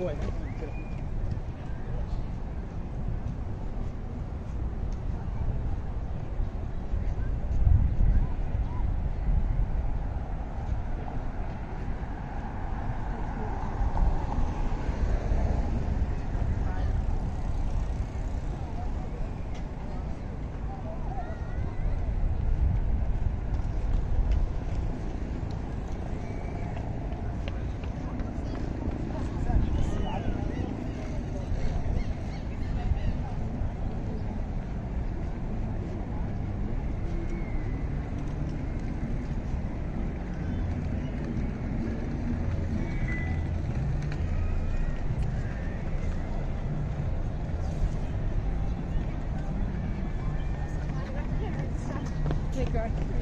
过一 our